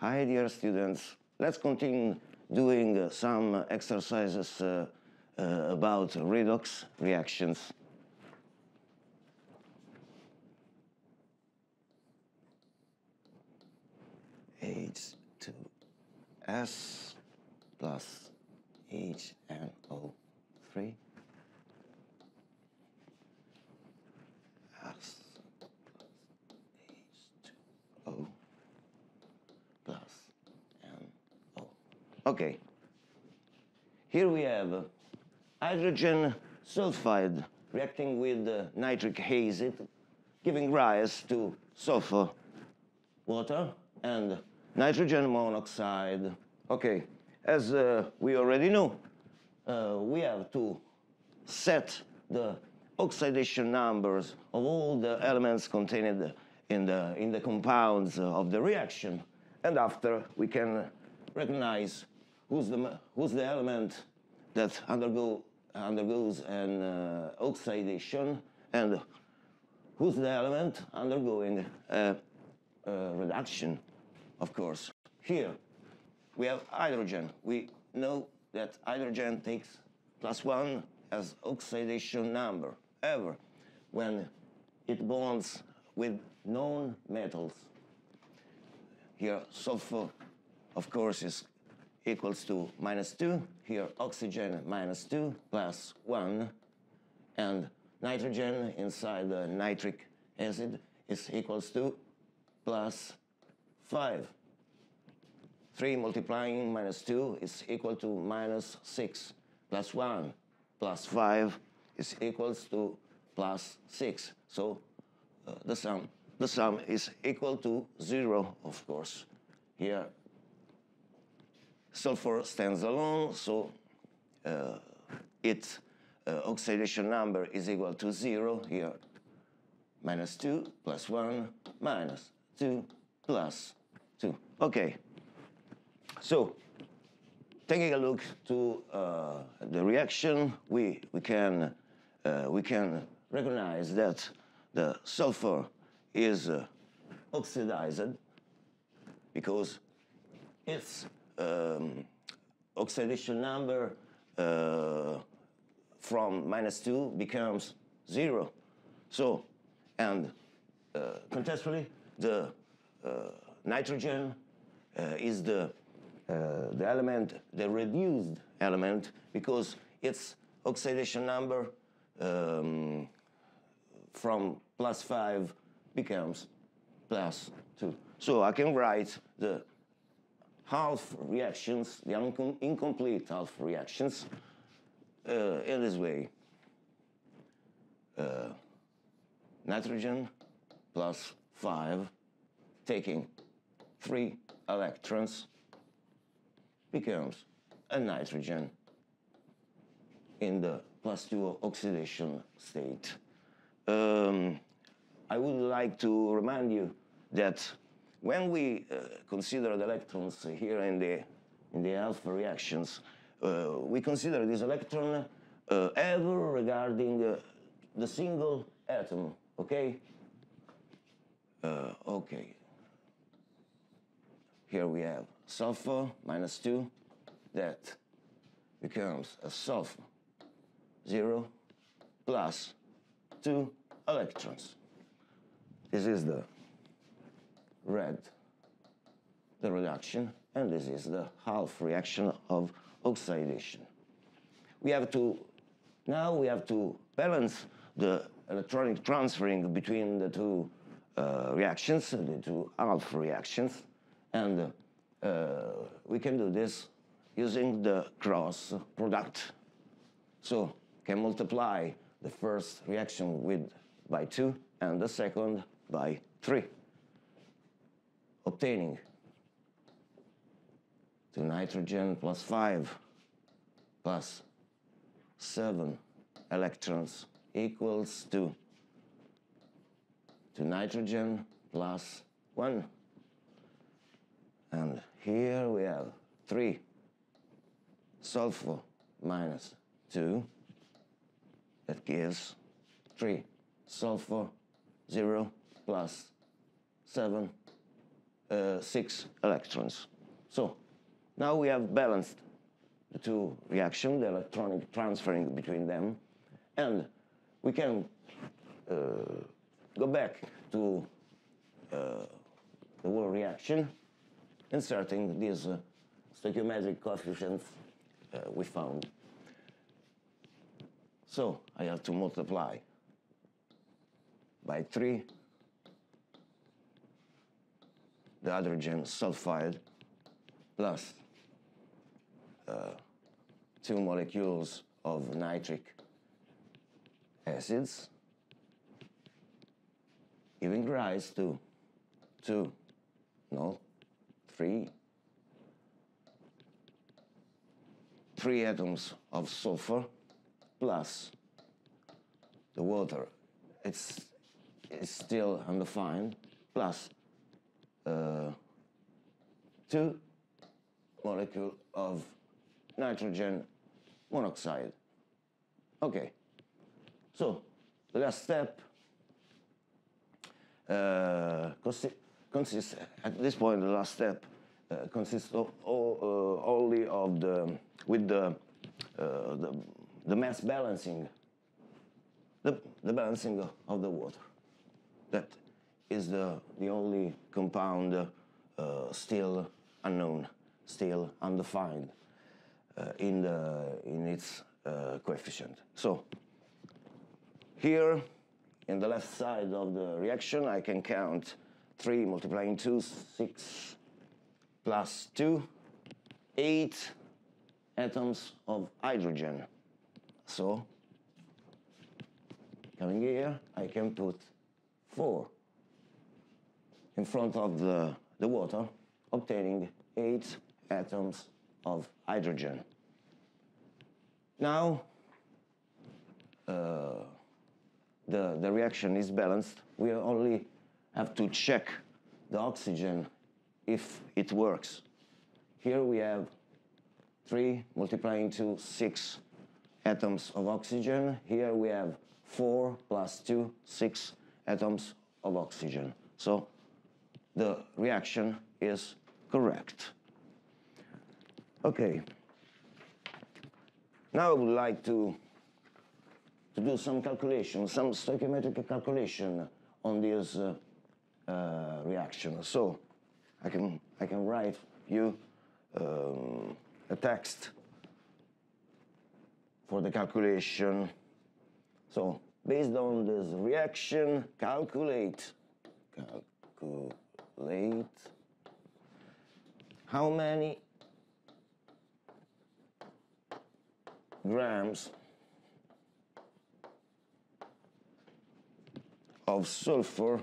Hi, dear students. Let's continue doing some exercises uh, uh, about redox reactions. H2S plus HNO3 S H2O plus NO. Okay. Here we have hydrogen sulfide reacting with nitric acid, giving rise to sulfur, water, and nitrogen monoxide. Okay, as uh, we already know, uh, we have to set the oxidation numbers of all the elements contained in the, in the compounds of the reaction. And after, we can recognize who's the, who's the element that undergo, undergoes an uh, oxidation and who's the element undergoing a, reduction, of course. Here, we have hydrogen. We know that hydrogen takes plus one as oxidation number. Ever when it bonds with known metals, here sulfur, of course, is equals to minus 2. Here oxygen minus 2 plus 1. And nitrogen inside the nitric acid is equals to plus 5. 3 multiplying minus 2 is equal to minus 6 plus 1 plus 5 is equals to plus 6. So uh, the sum the sum is equal to 0, of course. Here sulfur stands alone, so uh, its uh, oxidation number is equal to 0 here. Minus 2 plus 1 minus 2 plus 2. Okay. So taking a look to uh, the reaction, we, we, can, uh, we can recognize that the sulfur is uh, oxidized because its um, oxidation number uh, from minus 2 becomes 0. So, and uh, the uh, nitrogen uh, is the, uh, the element, the reduced element, because its oxidation number um, from plus 5 becomes plus 2. So I can write the half reactions, the incomplete half reactions, uh, in this way. Uh, nitrogen plus 5, taking 3 electrons, becomes a nitrogen in the plus 2 oxidation state. Um, I would like to remind you that when we uh, consider the electrons here in the, in the half reactions, uh, we consider this electron uh, ever regarding uh, the single atom, okay? Uh, okay. Here we have sulfur minus 2, that becomes a sulfur 0 plus 2 electrons. This is the red, the reduction, and this is the half reaction of oxidation. We have to, now we have to balance the electronic transferring between the two uh, reactions, the two half reactions, and uh, we can do this using the cross product. So can multiply the first reaction with by 2 and the second by 3 obtaining to nitrogen plus 5 plus 7 electrons equals to to nitrogen plus 1 and here we have 3 sulfur minus 2 that gives 3 sulfur 0 plus 7 uh, six electrons. So now we have balanced the two reactions, the electronic transferring between them, and we can uh, go back to uh, the whole reaction, inserting these uh, stoichiometric coefficients uh, we found. So I have to multiply by 3 the hydrogen sulfide plus uh, two molecules of nitric acids, giving rise to two, no, three, three atoms of sulfur plus the water. It's, it's still undefined, plus uh, two molecule of nitrogen monoxide. Okay, so the last step uh, consi consists, at this point, the last step uh, consists of all, uh, only of the, with the, uh, the, the mass balancing, the, the balancing of the water. That is the, the only compound uh, still unknown, still undefined uh, in, the, in its uh, coefficient. So here in the left side of the reaction I can count 3 multiplying 2, 6 plus 2, 8 atoms of hydrogen. So coming here I can put 4 in front of the, the water obtaining 8 atoms of hydrogen. Now, uh, the, the reaction is balanced. We only have to check the oxygen if it works. Here we have 3 multiplying to 6 atoms of oxygen. Here we have 4 plus 2, 6 atoms of oxygen. So the reaction is correct. Okay. Now I would like to, to do some calculation, some stoichiometric calculation on this uh, uh, reaction. So I can, I can write you um, a text for the calculation. So based on this reaction, calculate, calculate how many grams of sulfur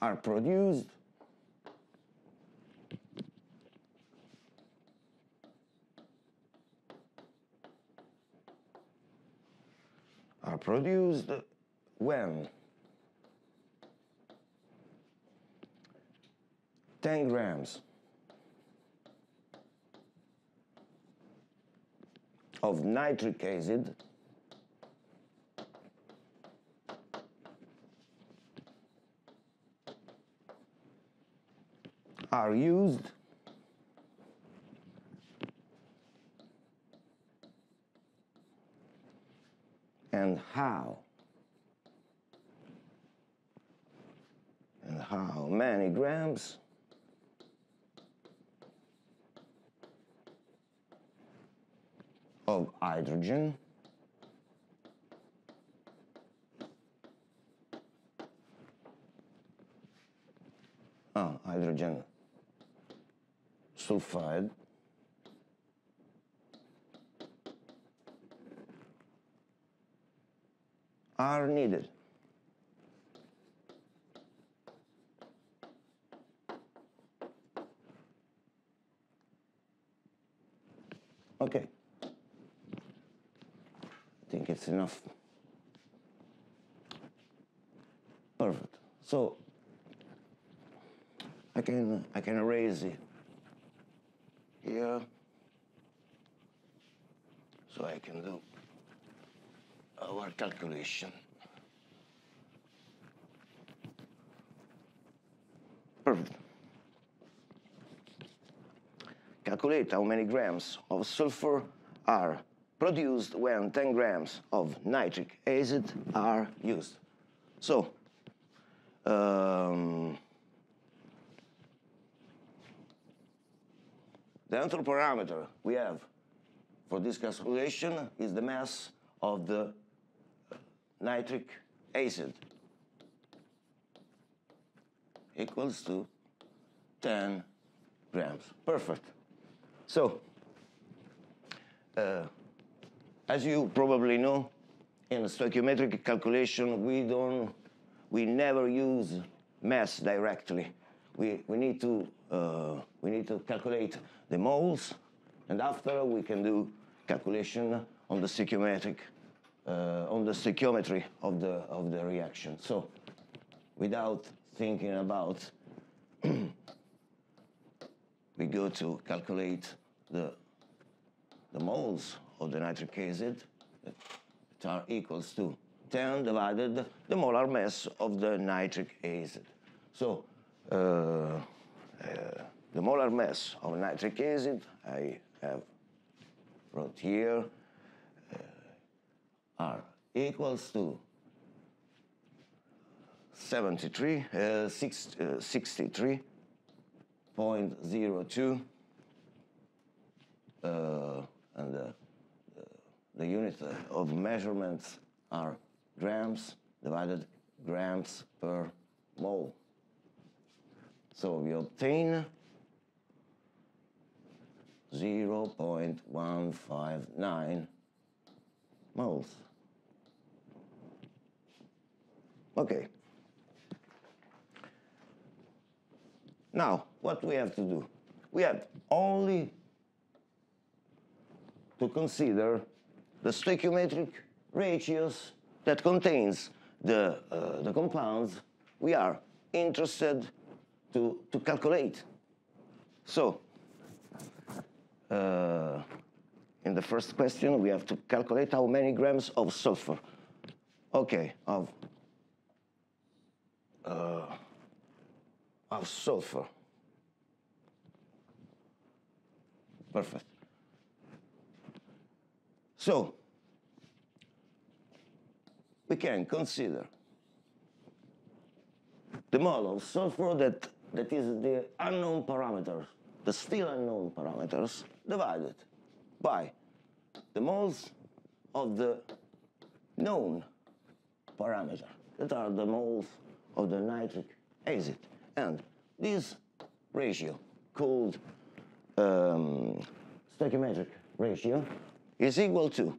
are produced? Are produced when 10 grams of nitric acid are used and how and Oh, how many grams of hydrogen. Oh, hydrogen. Sulfide. Are needed. Okay. I think it's enough. Perfect. So I can I can erase it here so I can do our calculation. Calculate how many grams of sulfur are produced when 10 grams of nitric acid are used. So, um, the enthalpy parameter we have for this calculation is the mass of the nitric acid equals to 10 grams. Perfect. So, uh, as you probably know, in stoichiometric calculation, we don't, we never use mass directly. We, we, need to, uh, we need to calculate the moles, and after we can do calculation on the stoichiometric, uh, on the stoichiometry of the, of the reaction. So, without thinking about we go to calculate the, the moles of the nitric acid that are equals to 10 divided the molar mass of the nitric acid. So uh, uh, the molar mass of nitric acid I have wrote here uh, are equals to 73, uh, six, uh, 63 0.02 uh, and the, the unit of measurements are grams divided grams per mole. So we obtain 0.159 moles. Okay. Now, what we have to do? We have only to consider the stoichiometric ratios that contains the, uh, the compounds we are interested to, to calculate. So, uh, in the first question, we have to calculate how many grams of sulfur. Okay, of, uh, of sulfur. Perfect. So, we can consider the mole of sulfur that, that is the unknown parameters, the still unknown parameters, divided by the moles of the known parameter, that are the moles of the nitric acid. And this ratio, called um, stoichiometric ratio is equal to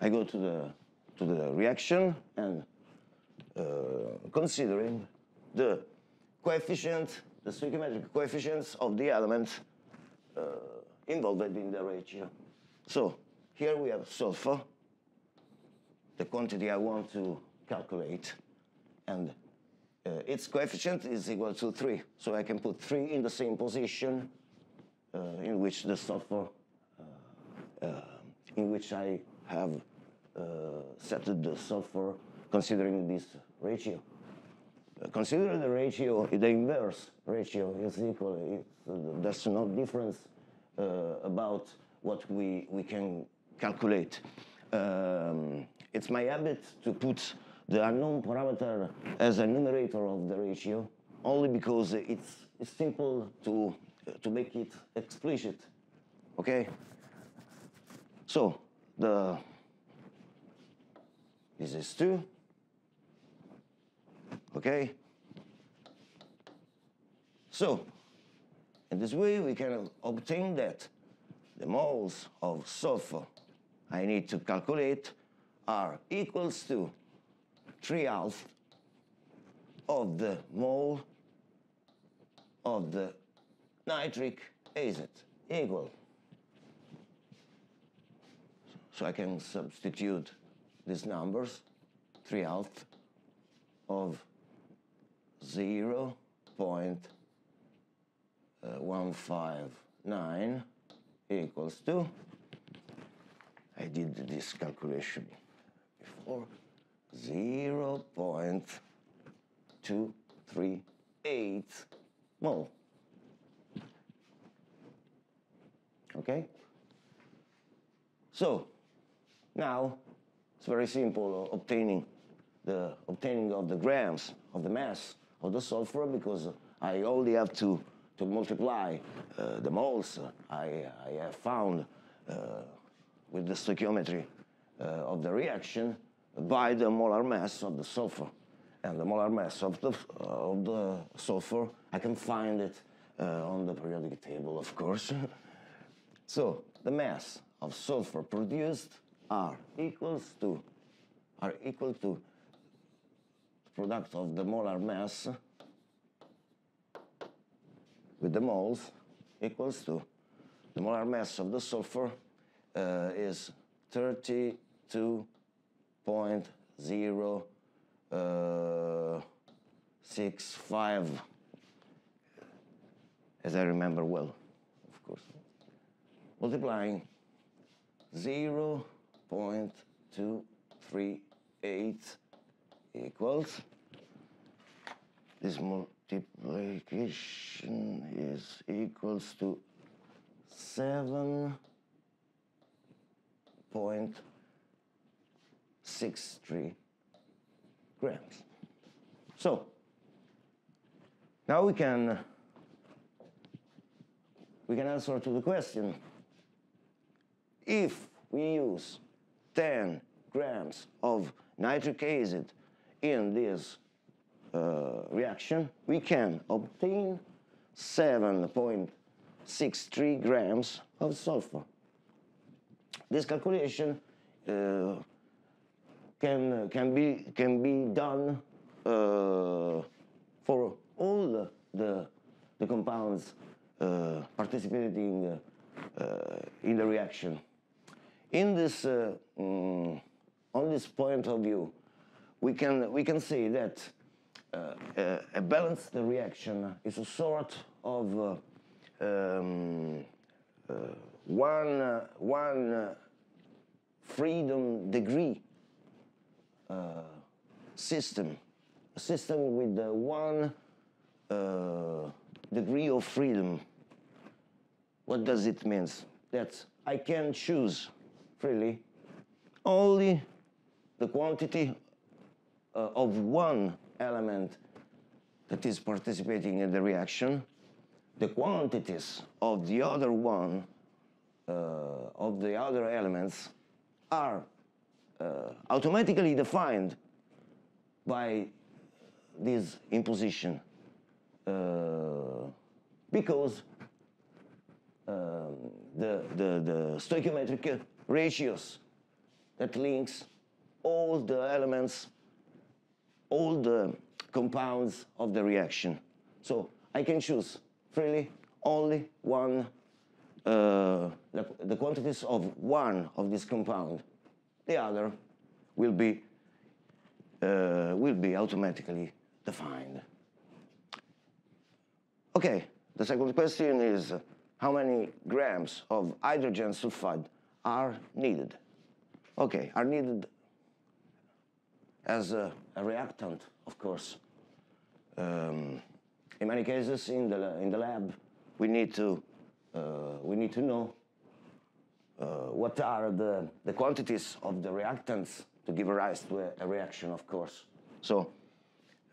I go to the to the reaction and uh, considering the coefficient, the stoichiometric coefficients of the elements uh, involved in the ratio. So here we have sulfur, the quantity I want to calculate, and uh, its coefficient is equal to 3. So I can put 3 in the same position uh, in which the sulfur, uh, uh in which I have uh, set the sulfur considering this ratio. Uh, consider the ratio, the inverse ratio is equal, there's no difference about what we, we can calculate. Um, it's my habit to put the unknown parameter as a numerator of the ratio only because it's, it's simple to, to make it explicit, okay? So, the, this is 2, okay? So, in this way we can obtain that the moles of sulfur I need to calculate are equals to 3 half of the mole of the nitric acid equal. So I can substitute these numbers, 3 half of 0 uh, 0.159 equals to, I did this calculation before, 0 0.238 mole. Okay? So, now it's very simple uh, obtaining the obtaining of the grams of the mass of the sulfur because I only have to, to multiply uh, the moles I, I have found uh, with the stoichiometry uh, of the reaction by the molar mass of the sulfur. And the molar mass of the, of the sulfur, I can find it uh, on the periodic table, of course. so the mass of sulfur produced are equals to are equal to product of the molar mass with the moles equals to the molar mass of the sulfur uh, is 32.065 uh, as I remember well, of course. Multiplying 0.238 equals this multiplication is equals to 7.63 grams. So now we can we can answer to the question if we use 10 grams of nitric acid in this uh, reaction, we can obtain 7.63 grams of sulfur. This calculation uh, can, can, be, can be done uh, for all the, the, the compounds uh, participating uh, in the reaction. In this, um, on this point of view, we can, we can say that uh, a balanced reaction is a sort of uh, um, uh, one, one freedom degree system, a system with one degree of freedom. What does it mean? That I can choose freely only the quantity uh, of one element that is participating in the reaction, the quantities of the other one, uh, of the other elements, are uh, automatically defined by this imposition uh, because um, the, the, the stoichiometric ratios that links all the elements, all the compounds of the reaction. So I can choose freely only one, uh, the, the quantities of one of this compound. The other will be, uh, will be automatically defined. Okay, the second question is how many grams of hydrogen sulfide are needed? Okay, are needed as a, a reactant, of course. Um, in many cases, in the, in the lab, we need to, uh, we need to know uh, what are the, the quantities of the reactants to give rise to a, a reaction, of course. So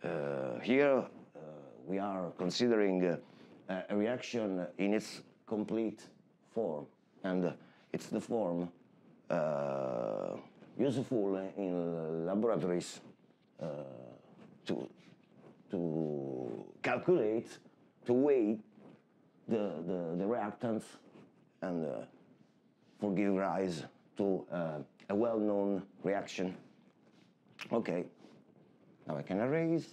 uh, here uh, we are considering uh, a reaction in its complete form. And it's the form uh, useful in laboratories uh, to, to calculate, to weigh the, the, the reactants and uh, for give rise to uh, a well-known reaction. Okay, now I can erase.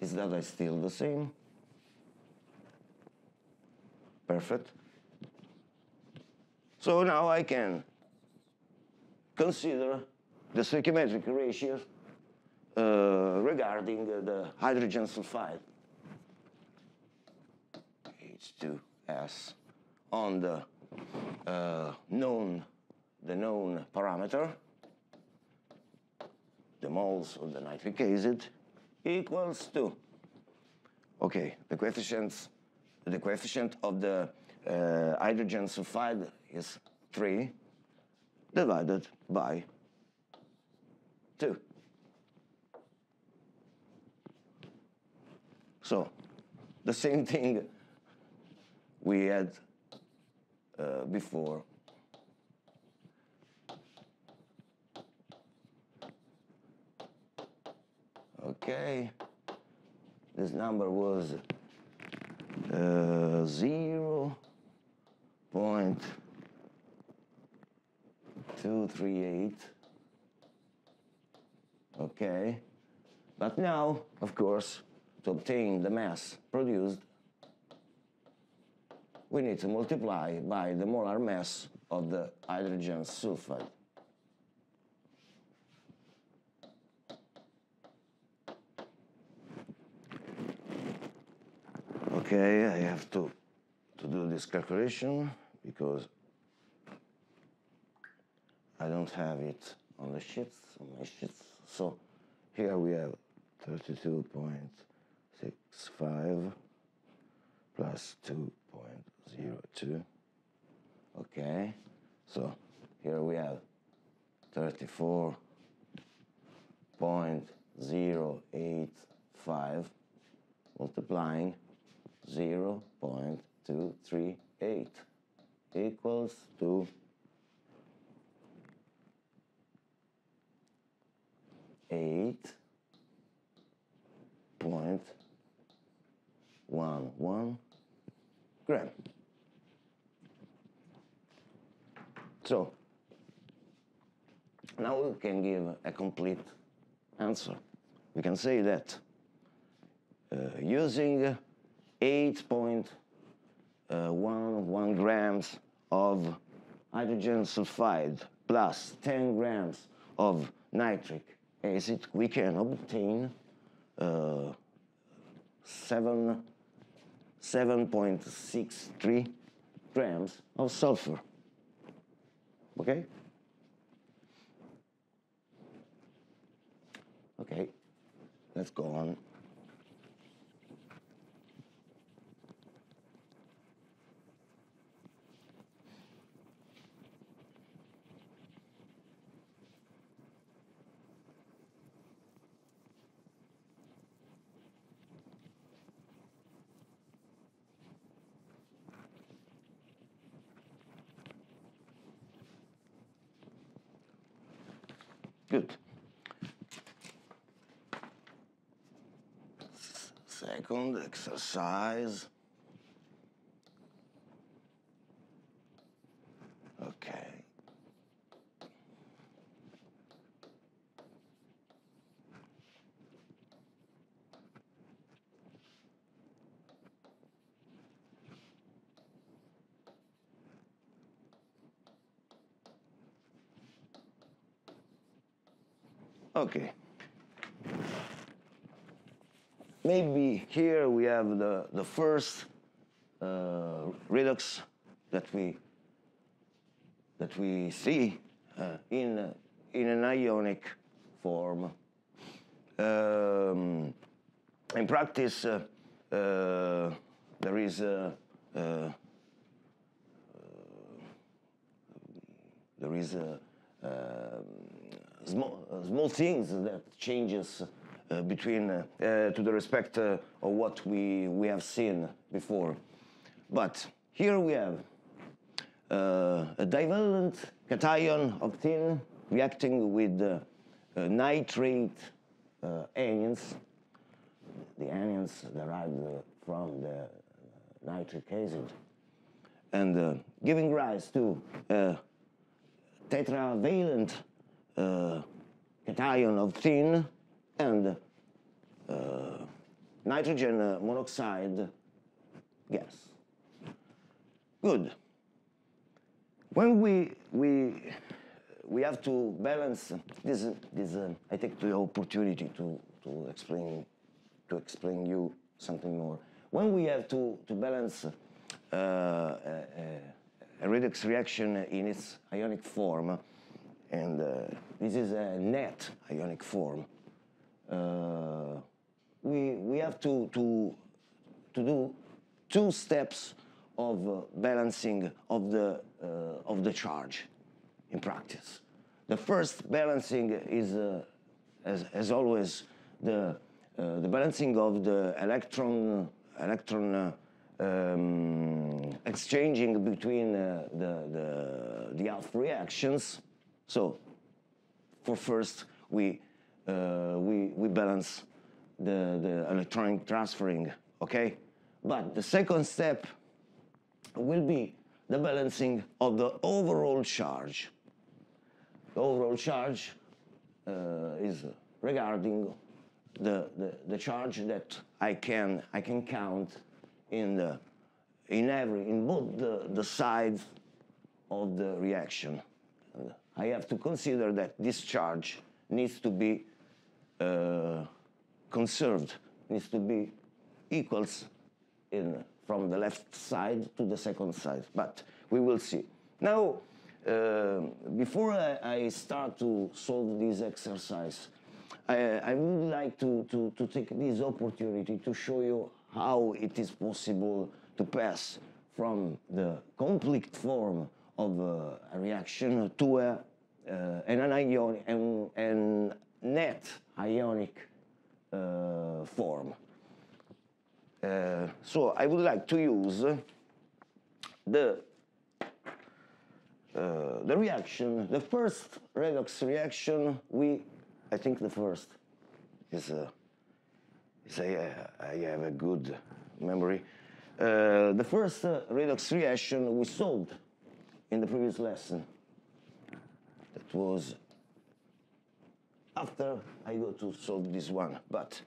This data is still the same. Perfect. So now I can consider the stoichiometric ratios uh, regarding uh, the hydrogen sulfide. H2S on the uh, known the known parameter the moles of the nitric acid equals to, okay, the coefficients, the coefficient of the uh, hydrogen sulfide is 3 divided by 2. So the same thing we had uh, before. Okay, this number was uh, zero point two three eight. Okay, but now, of course, to obtain the mass produced, we need to multiply by the molar mass of the hydrogen sulfide. Okay, I have to, to do this calculation because I don't have it on the sheets, on my sheets. So here we have 32.65 plus 2.02. Okay, so here we have 34.085 multiplying 0.238 equals to eight point one one gram. So now we can give a complete answer. We can say that uh, using 8.11 grams of hydrogen sulfide plus 10 grams of nitric acid, we can obtain uh, 7, 7.63 grams of sulfur. Okay? Okay, let's go on. Good. Second exercise. Okay. Okay. Maybe here we have the, the first uh, redox that we that we see uh, in uh, in an ionic form. Um, in practice, uh, uh, there is a, uh, there is a, um, small, uh, small things that changes uh, between uh, uh to the respect uh, of what we we have seen before. But here we have uh, a divalent cation of tin reacting with nitrate anions. The anions derived from the nitric acid and giving rise to tetravalent uh, cation of tin and uh, nitrogen uh, monoxide gas. Good. When we we we have to balance this this uh, I take the opportunity to to explain to explain you something more. When we have to to balance uh, a, a, a redox reaction in its ionic form, and uh, this is a net ionic form. Uh, we, we have to, to, to do two steps of uh, balancing of the, uh, of the charge in practice. The first balancing is, uh, as, as always, the, uh, the balancing of the electron, electron um, exchanging between the, the, the half reactions. So for first, we, uh, we, we balance the, the electronic transferring, okay? But the second step will be the balancing of the overall charge. The overall charge uh, is regarding the, the, the charge that I can, I can count in, the, in every, in both the, the sides of the reaction. I have to consider that this charge needs to be uh, conserved, needs to be equals in, from the left side to the second side, but we will see. Now, uh, before I, I, start to solve this exercise, I, I would like to, to, to take this opportunity to show you how it is possible to pass from the complete form of a reaction to a, uh, an anionic and, and net ionic uh, form. Uh, so I would like to use the uh, the reaction, the first redox reaction, we, I think the first is, uh, is I, I have a good memory. Uh, the first uh, redox reaction we solved in the previous lesson. That was after I go to solve this one. But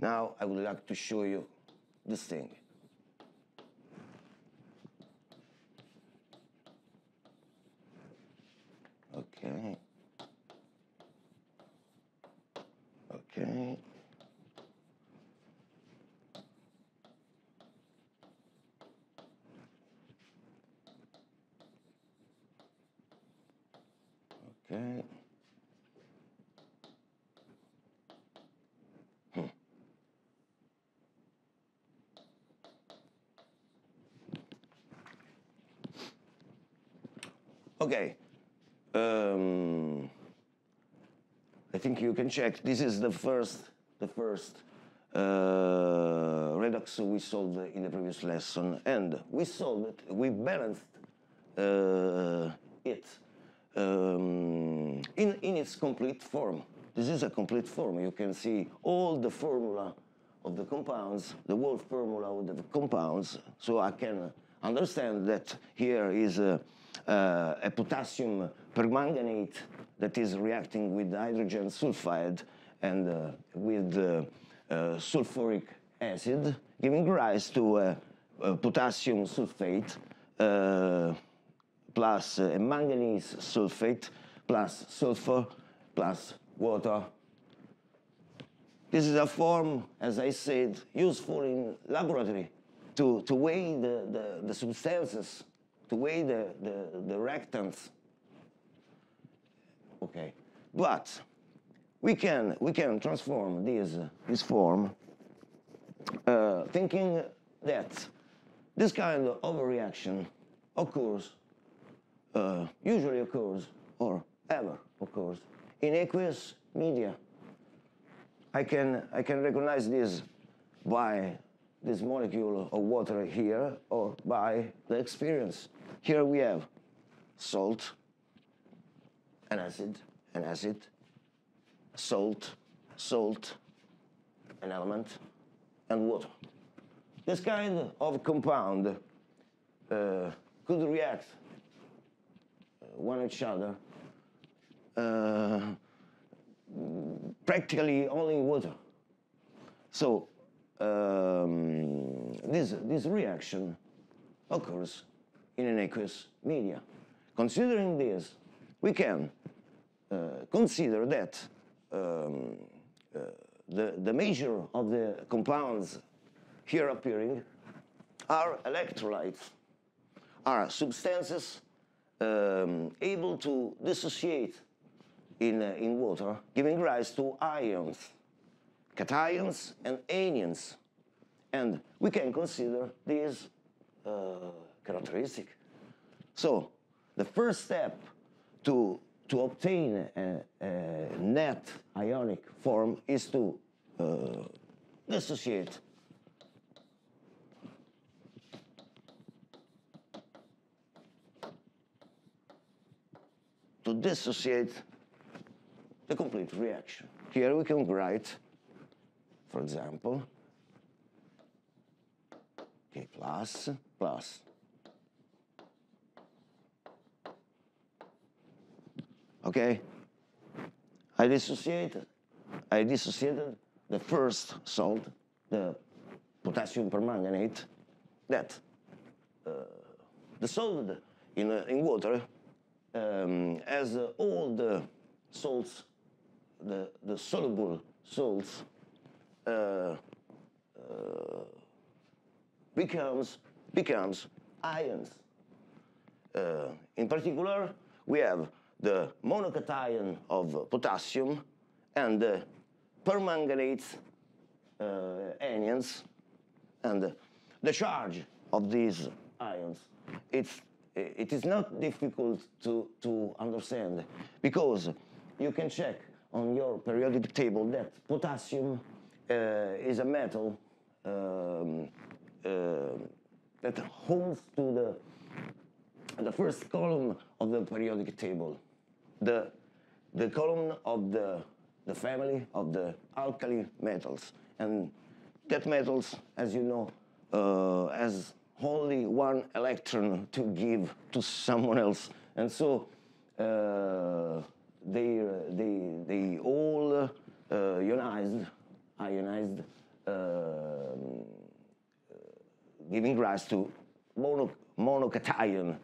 now I would like to show you this thing. Okay. Okay. Okay. Hmm. Okay. Um, I think you can check. This is the first, the first uh, redox we solved in the previous lesson, and we solved it. We balanced uh, it um, in in its complete form. This is a complete form. You can see all the formula of the compounds, the whole formula of the compounds. So I can understand that here is a, uh, a potassium permanganate that is reacting with hydrogen sulfide and uh, with uh, uh sulfuric acid, giving rise to potassium sulfate uh, plus a manganese sulfate plus sulfur plus water. This is a form, as I said, useful in laboratory to, to weigh the, the, the substances, to weigh the, the, the reactants. Okay, but we can, we can transform this, this form uh, thinking that this kind of overreaction occurs, uh, usually occurs, or ever occurs, in aqueous media. I can, I can recognize this by this molecule of water here or by the experience. Here we have salt, an acid, an acid, salt, salt, an element, and water. This kind of compound uh, could react one each other uh, practically only water. So um, this, this reaction occurs in an aqueous media. Considering this, we can uh, consider that um, uh, the, the measure of the compounds here appearing are electrolytes, are substances um, able to dissociate in, uh, in water, giving rise to ions, cations and anions. And we can consider these uh, characteristic. So the first step to, to obtain a, a net ionic form is to uh, dissociate to dissociate the complete reaction. Here we can write, for example, K plus plus okay? I dissociated, I dissociated the first salt, the potassium permanganate, that uh, dissolved in, uh, in water um, as uh, all the salts, the, the soluble salts, uh, uh, becomes, becomes ions. Uh, in particular, we have the monocation of potassium and the permanganate uh, anions and the charge of these ions. It's, it is not difficult to, to understand because you can check on your periodic table that potassium uh, is a metal um, uh, that holds to the, the first column of the periodic table the, the column of the, the family of the alkali metals. And that metals, as you know, uh, has only one electron to give to someone else. And so uh, they, they, they all uh, ionized, ionized, um, giving rise to mono, monocation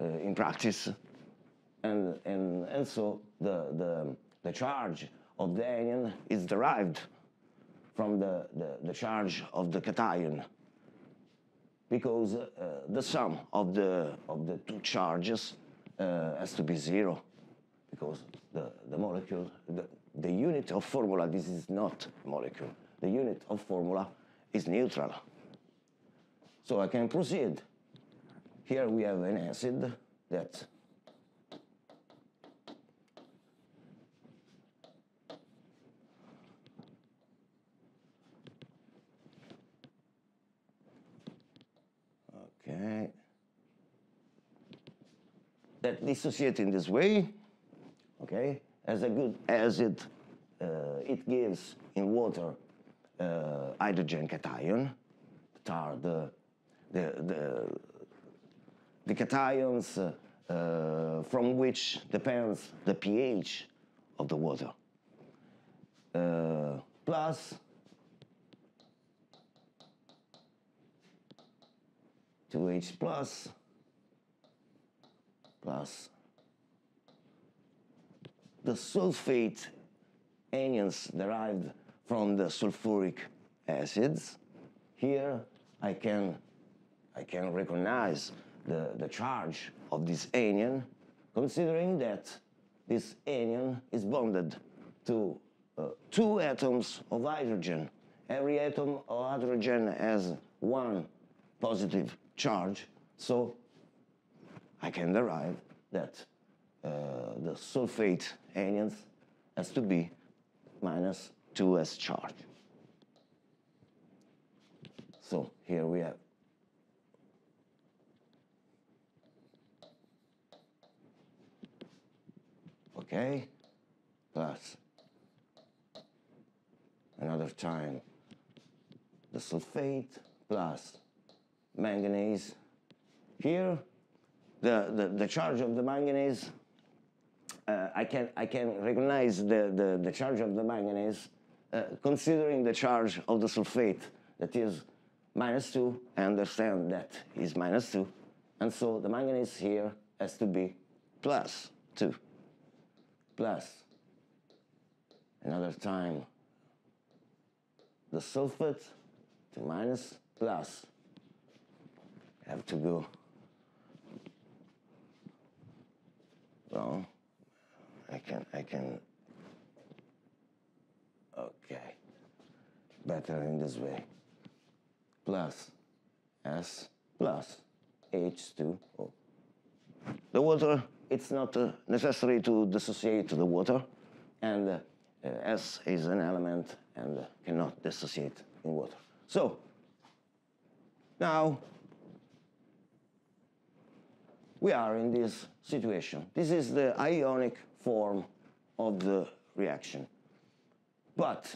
uh, in practice and, and, and so the, the, the charge of the anion is derived from the, the, the charge of the cation because uh, the sum of the, of the two charges uh, has to be zero because the, the molecule, the, the unit of formula, this is not molecule, the unit of formula is neutral. So I can proceed. Here we have an acid that That dissociate in this way, okay, as a good as it uh, it gives in water uh, hydrogen cation, that are the the the, the cations uh, uh from which depends the pH of the water. Uh, plus 2H plus plus the sulfate anions derived from the sulfuric acids. Here I can, I can recognize the, the charge of this anion considering that this anion is bonded to uh, two atoms of hydrogen. Every atom of hydrogen has one positive charge. So I can derive that uh, the sulfate anions has to be minus 2s charge. So here we have okay, plus another time the sulfate plus manganese. Here, the, the, the charge of the manganese, uh, I, can, I can recognize the, the, the charge of the manganese uh, considering the charge of the sulfate that is minus 2. I understand that is minus 2. And so the manganese here has to be plus 2. Plus another time the sulfate to minus plus have to go. Well, I can, I can, okay, better in this way. Plus S plus H2O. The water, it's not uh, necessary to dissociate the water, and uh, S is an element and uh, cannot dissociate in water. So, now we are in this situation. This is the ionic form of the reaction. But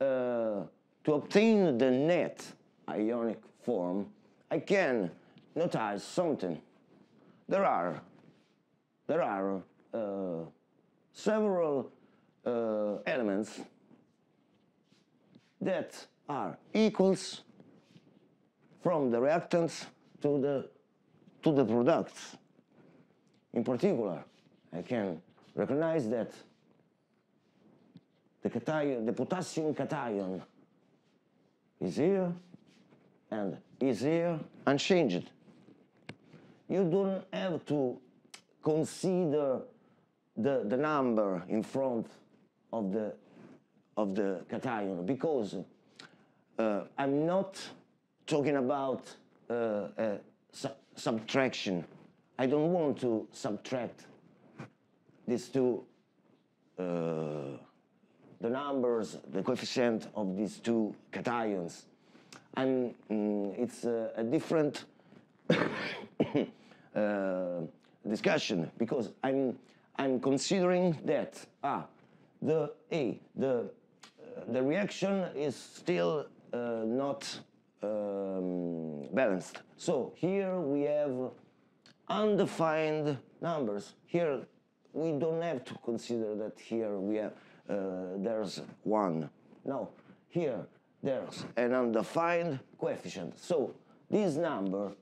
uh, to obtain the net ionic form, I can notice something. There are, there are uh, several uh, elements that are equals from the reactants to the to the products. In particular, I can recognize that the cation, the potassium cation is here and is here unchanged. You don't have to consider the, the number in front of the, of the cation because uh, I'm not talking about uh, uh, subtraction. I don't want to subtract these two, uh, the numbers, the coefficient of these two cations. And mm, it's a, a different uh, discussion because I'm, I'm considering that ah, the A, the, uh, the reaction is still uh, not um, balanced. So here we have undefined numbers. Here we don't have to consider that here we have uh, there's one. No, here there's an undefined coefficient. So these number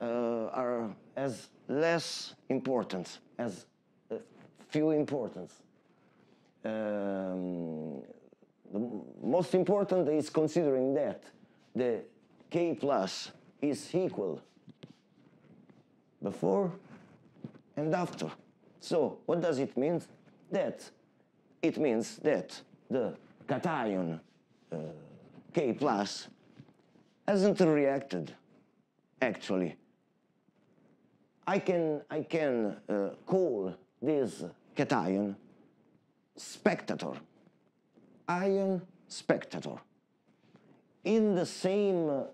uh, are as less important as uh, few importance. Um, the most important is considering that the k plus is equal before and after. So what does it mean? That it means that the cation uh, K plus hasn't reacted actually. I can, I can uh, call this cation spectator, ion spectator. In the same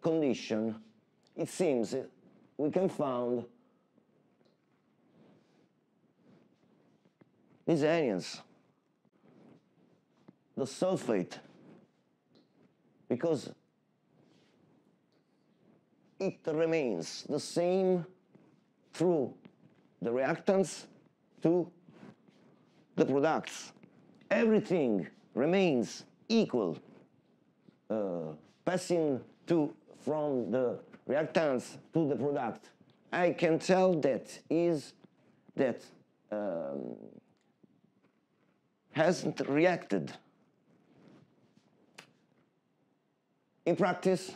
condition, it seems we can find these anions, the sulfate, because it remains the same through the reactants to the products. Everything remains equal, uh, passing to from the reactants to the product. I can tell that is that um, hasn't reacted. In practice,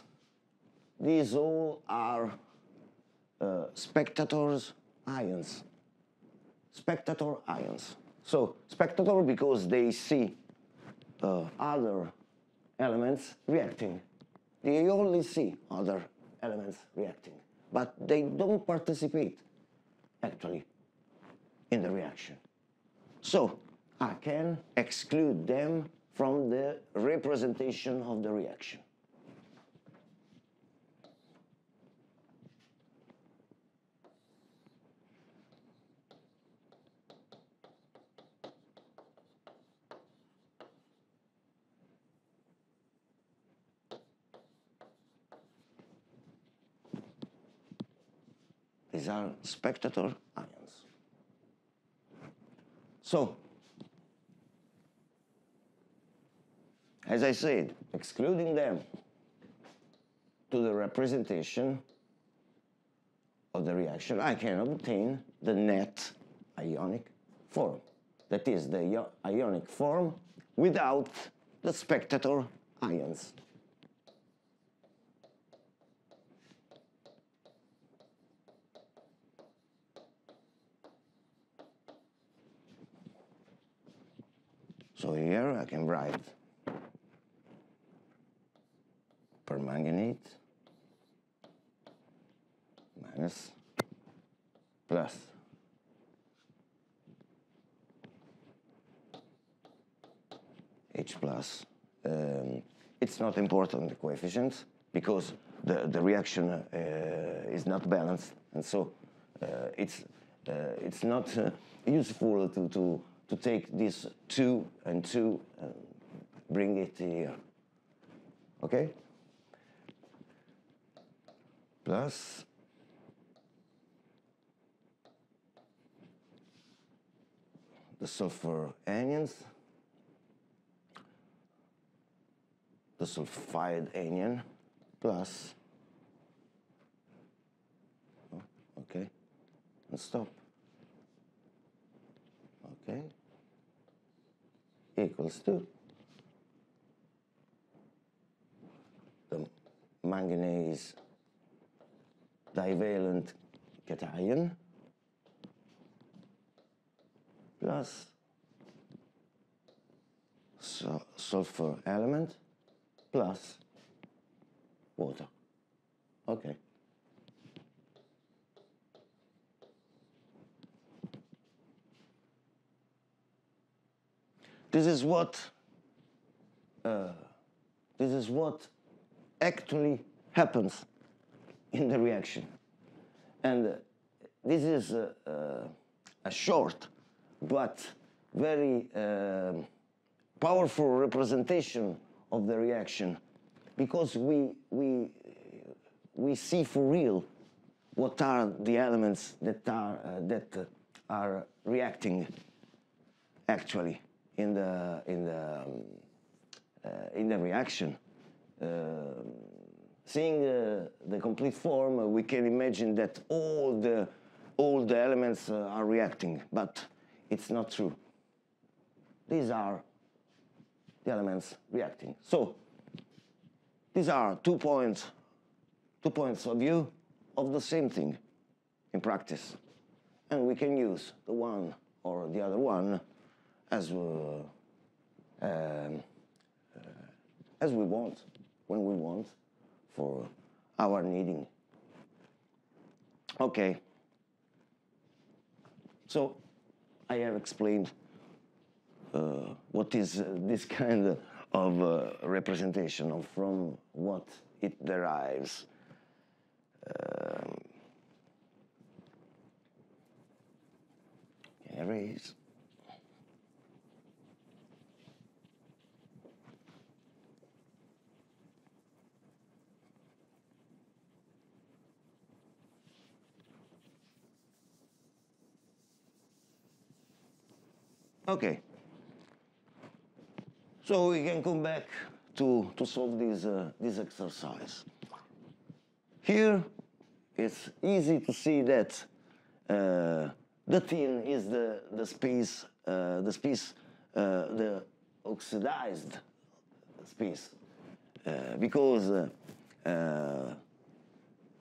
these all are uh, spectators ions. Spectator ions. So spectator because they see uh, other elements reacting. They only see other elements reacting, but they don't participate actually in the reaction. So I can exclude them from the representation of the reaction. These are spectator ions. So, as I said, excluding them to the representation of the reaction, I can obtain the net ionic form. That is the ionic form without the spectator ions. So here I can write permanganate minus plus H plus. Um, it's not important, the coefficients, because the, the reaction uh, is not balanced, and so uh, it's, uh, it's not uh, useful to, to, to take this 2 and 2 and bring it here. Okay? Plus the sulfur anions, the sulfide anion, plus, oh, okay, and stop. Okay, equals to the manganese divalent cation plus su sulfur element plus water. Okay. This is what uh, this is what actually happens in the reaction, and uh, this is uh, a short but very um, powerful representation of the reaction because we, we, we see for real what are the elements that are, uh, that uh, are reacting actually in the, in the, um, uh, in the reaction. seeing the complete form, we can imagine that all the, all the elements are reacting, but it's not true. These are the elements reacting. So these are two points, two points of view of the same thing in practice. And we can use the one or the other one as, uh, um, uh, as we want, when we want, for our needing. Okay. So I have explained uh, what is uh, this kind of uh, representation of from what it derives. Um, erase. Okay. So we can come back to, to solve this, uh, this exercise. Here, it's easy to see that uh, the tin is the, the space, uh, the space, uh, the oxidized space, uh, because uh,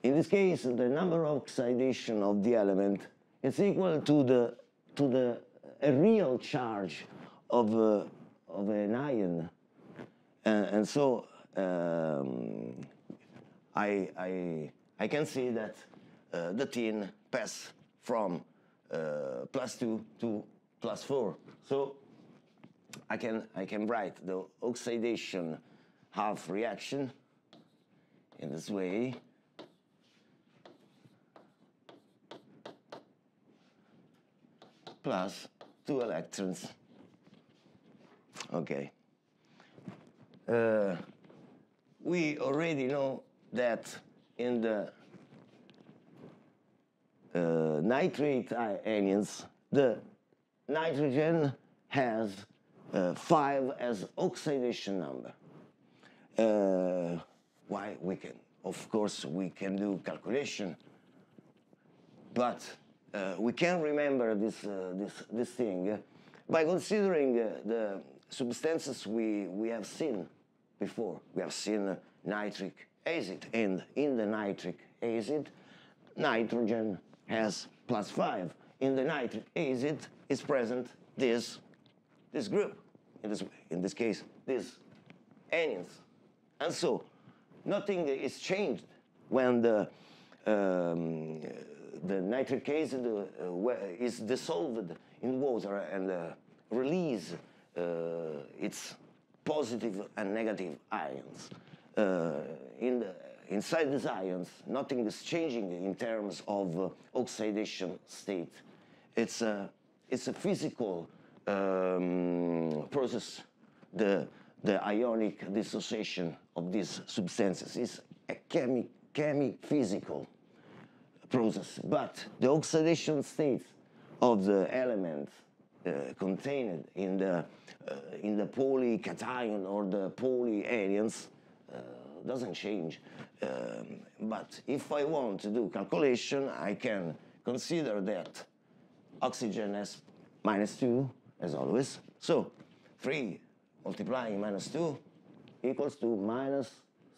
in this case, the number of oxidation of the element is equal to the, to the a real charge of, uh, of an ion. And, and so um, I, I, I can see that uh, the tin pass from uh, plus 2 to plus 4. So I can, I can write the oxidation half reaction in this way. Plus two electrons. Okay. Uh, we already know that in the uh, nitrate anions, the nitrogen has uh, 5 as oxidation number. Uh, why we can, of course, we can do calculation, but we can remember this, uh, this, this thing by considering uh, the substances we, we have seen before. We have seen nitric acid, and in the nitric acid, nitrogen has plus 5. In the nitric acid is present this, this group, in this, in this case, these anions. And so nothing is changed when the, um, the nitric acid uh, is dissolved in water and uh, release uh, its positive and negative ions. In the, inside these ions, nothing is changing in terms of oxidation state. It's a, it's a physical um, process. The, the ionic dissociation of these substances is a chemi, chemi-physical process. But the oxidation state of the element uh, contained in the, uh, in the polycation or the polyanions uh, doesn't change. Um, but if I want to do calculation, I can consider that oxygen has minus 2, as always. So 3 multiplying minus 2 equals to minus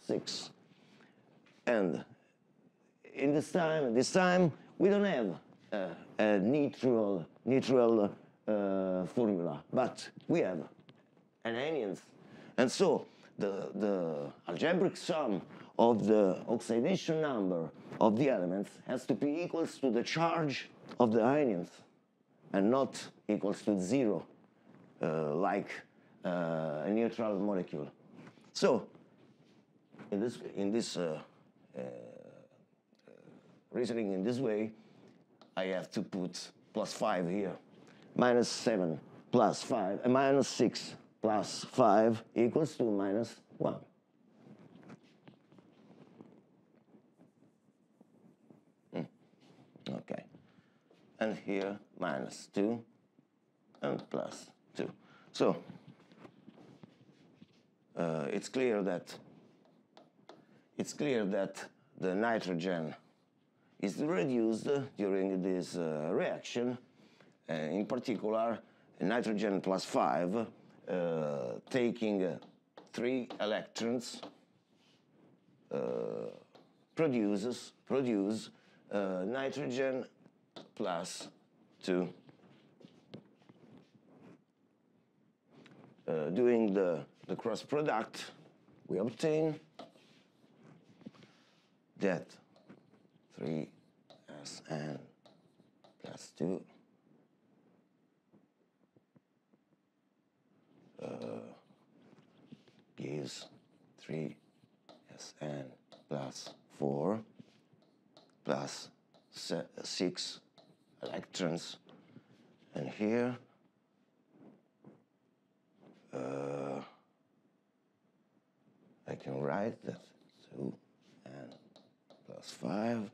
6. And in this time, this time, we don't have uh, a neutral, neutral uh, formula, but we have an anions. And so the, the algebraic sum of the oxidation number of the elements has to be equals to the charge of the anions and not equals to zero, uh, like uh, a neutral molecule. So, in this, in this uh, uh reasoning in this way, I have to put plus 5 here. Minus 7 plus 5, uh, minus 6 plus 5 equals to minus 1. Hmm. Okay. And here minus 2 and plus 2. So uh, it's clear that it's clear that the nitrogen is reduced during this uh, reaction. Uh, in particular, nitrogen plus 5 uh, taking uh, three electrons uh, produces produce nitrogen plus 2 doing the, the cross product we obtain that 3sn plus 2 uh, gives 3Sn plus 4 plus 6 electrons. And here, uh, I can write that 2n plus 5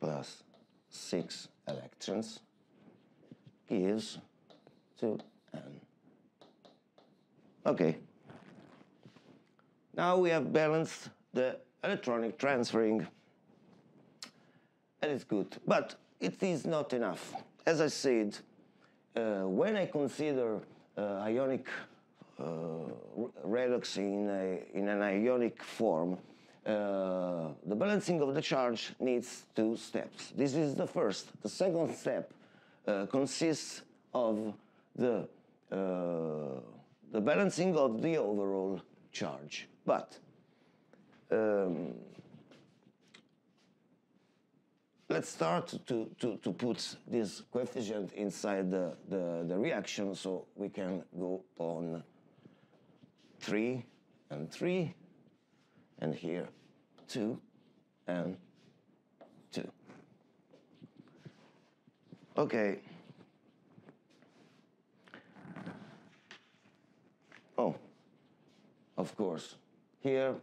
plus 6 electrons gives 2n Okay. Now we have balanced the electronic transferring, and it's good. But it is not enough. As I said, uh, when I consider uh, ionic uh, redox in, a, in an ionic form, uh, the balancing of the charge needs two steps. This is the first. The second step uh, consists of the uh, the balancing of the overall charge. But um, let's start to, to, to put this coefficient inside the, the, the reaction so we can go on 3 and 3 and here 2 and 2. Okay. Oh, of course. Here,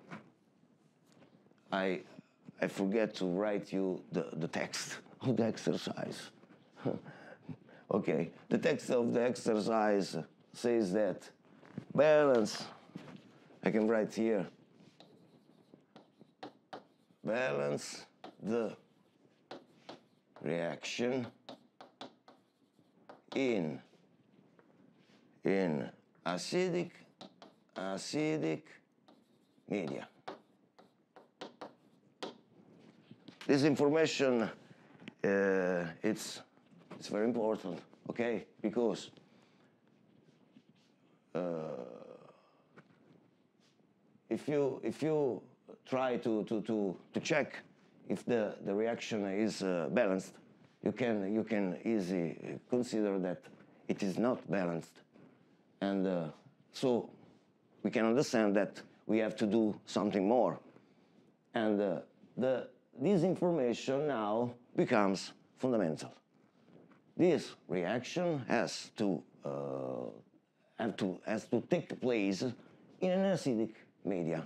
I, I forget to write you the, the text of the exercise. okay, the text of the exercise says that balance, I can write here, balance the reaction in in acidic acidic media. This information, uh, it's, it's very important, okay? Because uh, if you if you try to to to, to check if the the reaction is uh, balanced, you can you can easily consider that it is not balanced, and uh, so we can understand that we have to do something more, and uh, the this information now becomes fundamental. This reaction has to uh, have to has to take place in an acidic media.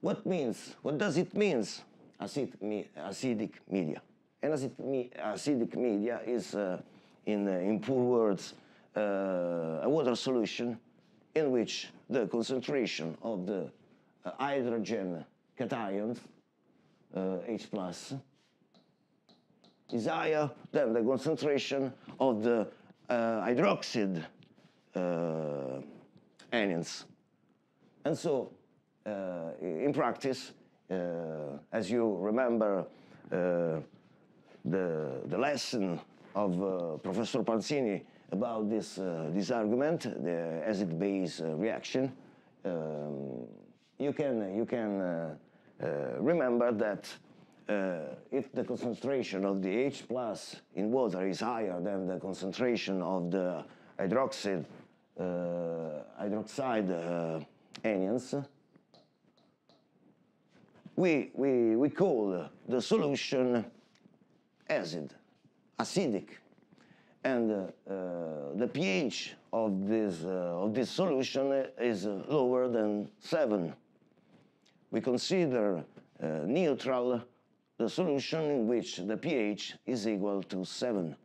What means? What does it means? Acid, me, acidic media. And acid, me, acidic media is, uh, in, uh, in poor words, uh, a water solution in which the concentration of the uh, hydrogen cations, uh, H plus, is higher than the concentration of the uh, hydroxide anions. And so, in practice, uh, as you remember, uh, the, the lesson of Professor Panzini about this, this argument, the acid-base reaction, um, you can, you can remember that uh, if the concentration of the H plus in water is higher than the concentration of the hydroxide, uh, hydroxide uh, anions, we, we, we call the solution acid, acidic. And uh, uh, the pH of this, uh, of this solution is lower than 7. We consider uh, neutral the solution in which the pH is equal to 7,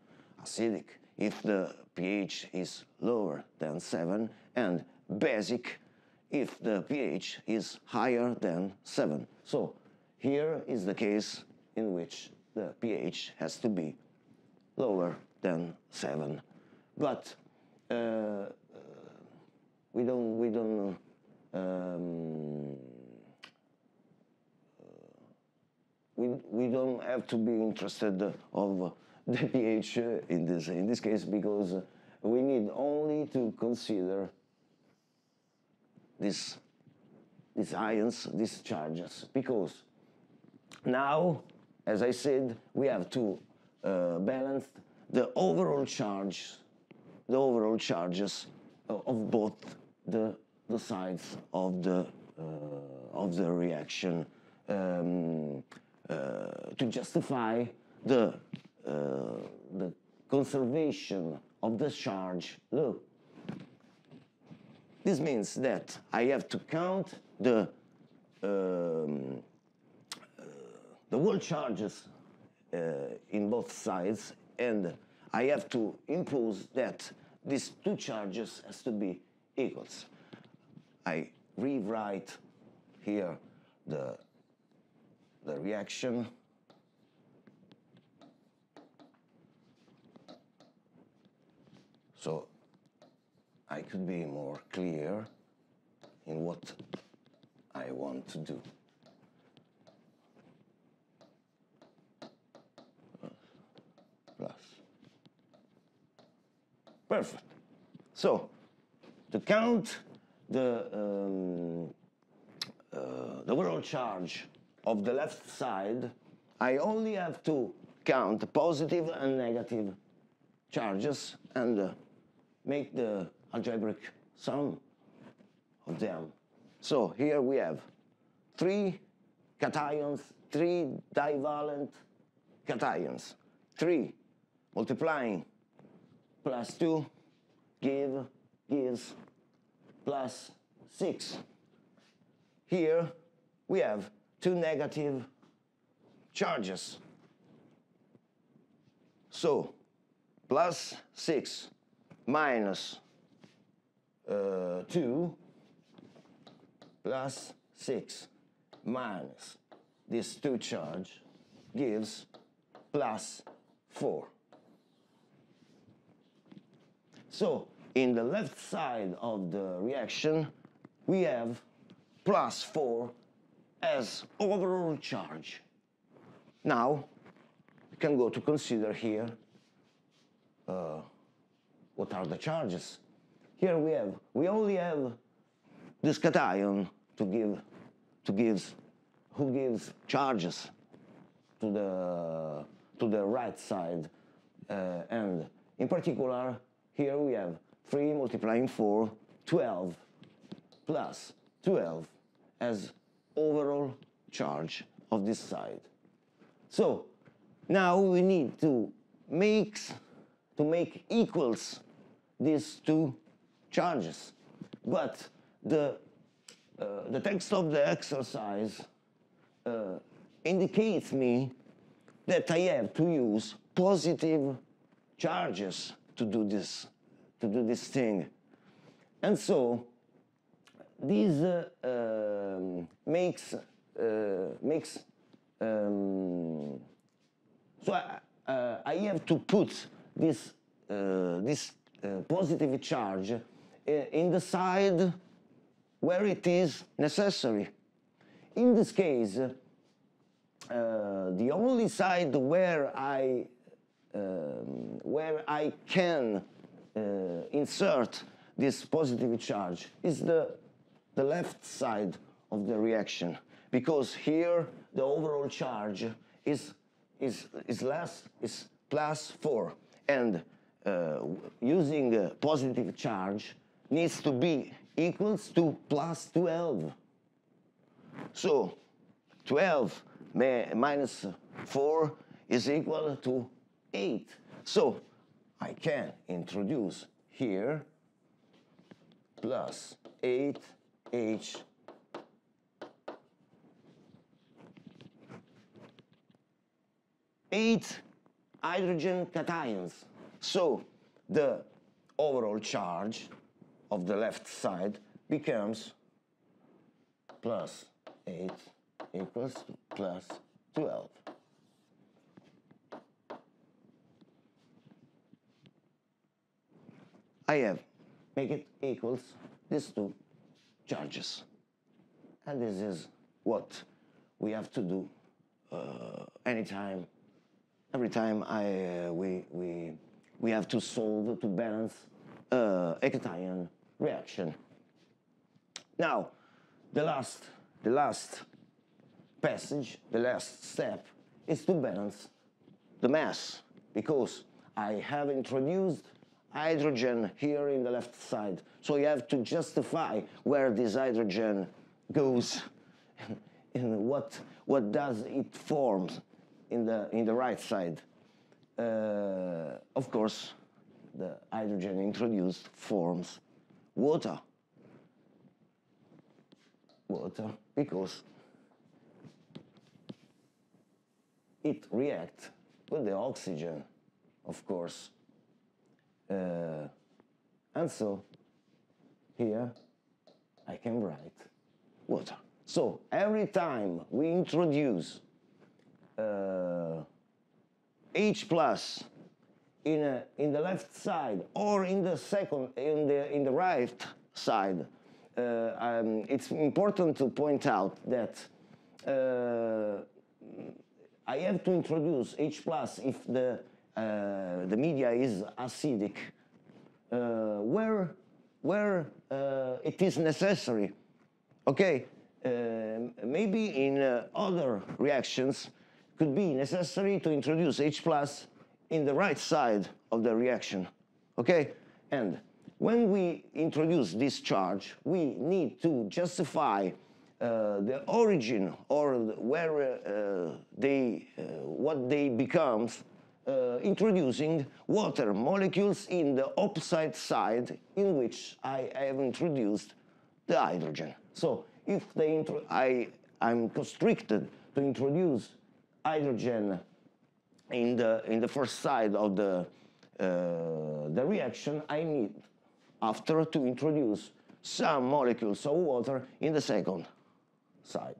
acidic, if the pH is lower than 7, and basic if the pH is higher than 7. So here is the case in which the pH has to be lower than 7. But uh, we don't, we don't um, we, we don't have to be interested of the pH in this, in this case because we need only to consider these, these ions, these charges, because now, as I said, we have to uh, balance the overall charge, the overall charges of both the, the sides of the, uh, of the reaction um, uh, to justify the, uh, the conservation of the charge low. This means that I have to count the, um, uh, the wall charges uh, in both sides and I have to impose that these two charges has to be equals. I rewrite here the, the reaction so I could be more clear in what I want to do. Plus. Perfect. So, to count the, um, uh, the overall charge of the left side, I only have to count positive and negative charges and uh, make the algebraic sum of them. So here we have three cations, three divalent cations. Three multiplying plus two give gives plus six. Here we have two negative charges. So plus six minus uh, 2 plus 6 minus this 2 charge gives plus 4. So in the left side of the reaction, we have plus 4 as overall charge. Now, we can go to consider here uh, what are the charges here we have, we only have this cation to give, to gives, who gives charges to the, to the right side. Uh, and in particular, here we have 3 multiplying 4, 12, plus 12 as overall charge of this side. So now we need to make, to make equals these two charges. But the, uh, the text of the exercise uh, indicates me that I have to use positive charges to do this, to do this thing. And so this uh, um, makes, uh, makes um, so I, uh, I have to put this, uh, this positive charge in the side where it is necessary. In this case, uh, the only side where I, um, where I can uh, insert this positive charge is the, the left side of the reaction because here the overall charge is, is, is less, is plus 4. And uh, using a positive charge needs to be equals to plus 12. So 12 minus 4 is equal to 8. So I can introduce here plus 8h 8 hydrogen cations. So the overall charge of the left side becomes plus 8 equals plus 12. I have make it equals these two charges. And this is what we have to do uh, anytime every time I, uh, we, we, we have to solve, to balance uh, a cation reaction. Now, the last, the last passage, the last step, is to balance the mass, because I have introduced hydrogen here in the left side. So you have to justify where this hydrogen goes and what, what does it form in the, in the right side. Uh, of course, the hydrogen introduced forms water. Water, because it reacts with the oxygen, of course. Uh, and so, here, I can write water. So, every time we introduce uh, H plus in, a, in the left side or in the second, in the, in the right side, uh, um, it's important to point out that uh, I have to introduce H plus if the, uh, the media is acidic, uh, where, where uh, it is necessary. Okay, maybe in other reactions, could be necessary to introduce H plus in the right side of the reaction, okay? And when we introduce this charge, we need to justify uh, the origin or where uh, they, uh, what they becomes uh, introducing water molecules in the opposite side in which I have introduced the hydrogen. So if they I, I'm constricted to introduce hydrogen in the, in the first side of the, uh, the reaction, I need after to introduce some molecules of water in the second side,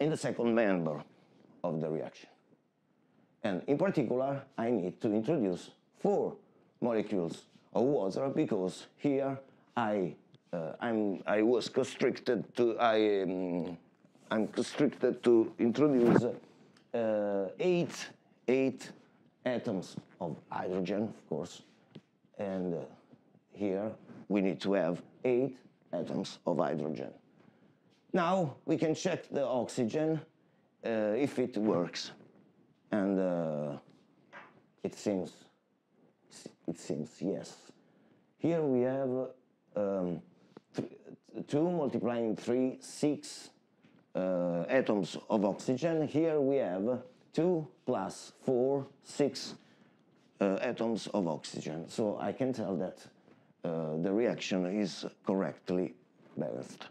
in the second member of the reaction. And in particular, I need to introduce four molecules of water because here I, uh, I'm, I was constricted to, I, um, I'm constricted to introduce eight, eight atoms of hydrogen, of course, and uh, here we need to have eight atoms of hydrogen. Now we can check the oxygen uh, if it works, and uh, it seems it seems yes. Here we have um, th- two multiplying three, six uh, atoms of oxygen. Here we have two plus four, six uh, atoms of oxygen. So I can tell that uh, the reaction is correctly balanced.